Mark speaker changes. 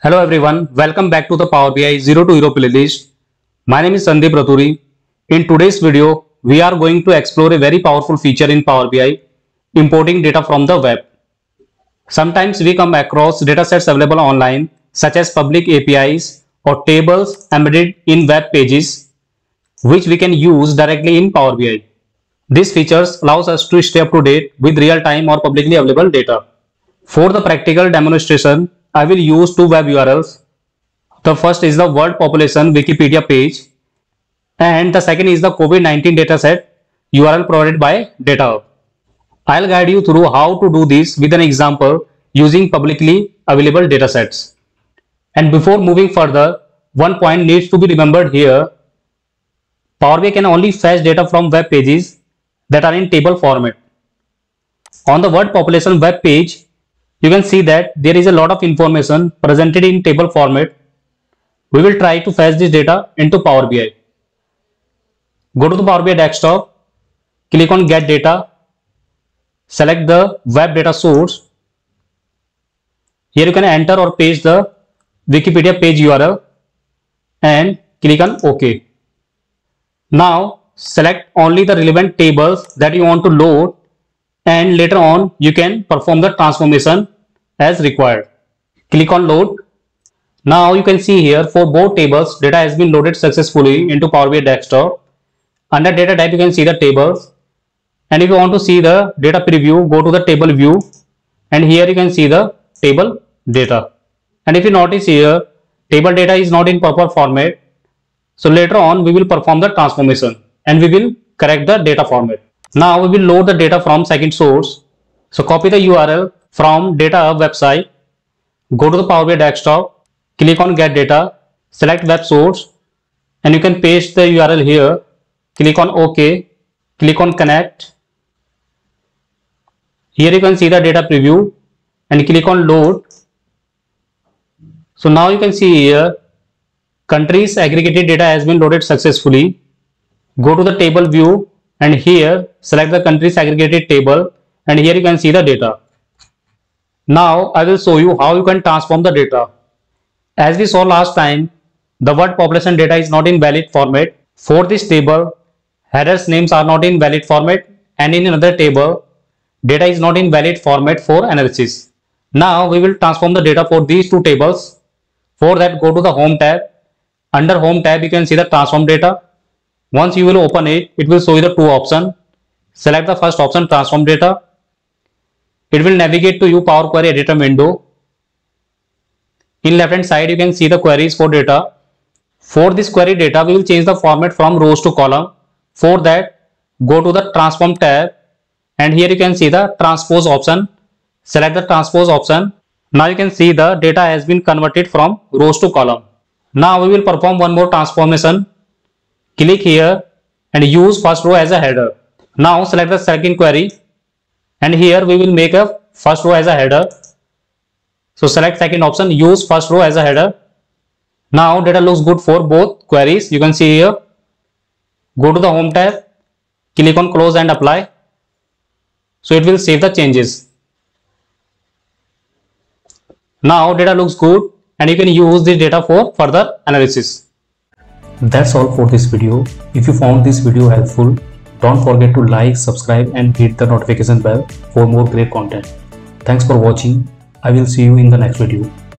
Speaker 1: Hello everyone, welcome back to the Power BI 0 to Hero playlist. My name is Sandeep Raturi. In today's video, we are going to explore a very powerful feature in Power BI, importing data from the web. Sometimes we come across datasets available online such as public APIs or tables embedded in web pages which we can use directly in Power BI. These features allows us to stay up to date with real-time or publicly available data. For the practical demonstration, I will use two web URLs. The first is the world population Wikipedia page and the second is the COVID-19 dataset URL provided by DataHub. I'll guide you through how to do this with an example using publicly available datasets. And before moving further, one point needs to be remembered here. Power BI can only fetch data from web pages that are in table format. On the world population web page, you can see that there is a lot of information presented in table format. We will try to fetch this data into Power BI. Go to the Power BI desktop, click on get data, select the web data source. Here you can enter or paste the Wikipedia page URL and click on OK. Now select only the relevant tables that you want to load and later on you can perform the transformation as required. Click on load. Now you can see here for both tables data has been loaded successfully into Power BI desktop. Under data type you can see the tables and if you want to see the data preview go to the table view and here you can see the table data. And if you notice here table data is not in proper format so later on we will perform the transformation and we will correct the data format. Now we will load the data from second source. So copy the URL from data website. Go to the Power BI desktop. Click on get data. Select web source and you can paste the URL here. Click on OK. Click on connect. Here you can see the data preview and click on load. So now you can see here countries aggregated data has been loaded successfully. Go to the table view and here select the countries aggregated table and here you can see the data. Now I will show you how you can transform the data. As we saw last time, the world population data is not in valid format. For this table, headers names are not in valid format and in another table, data is not in valid format for analysis. Now we will transform the data for these two tables. For that go to the home tab. Under home tab you can see the transform data once you will open it, it will show you the two options. Select the first option transform data. It will navigate to you Power Query editor window. In left hand side you can see the queries for data. For this query data we will change the format from rows to column. For that go to the transform tab and here you can see the transpose option. Select the transpose option. Now you can see the data has been converted from rows to column. Now we will perform one more transformation Click here and use first row as a header. Now select the second query and here we will make a first row as a header. So select second option use first row as a header. Now data looks good for both queries. You can see here. Go to the home tab, click on close and apply. So it will save the changes. Now data looks good and you can use this data for further analysis. That's all for this video. If you found this video helpful, don't forget to like, subscribe and hit the notification bell for more great content. Thanks for watching. I will see you in the next video.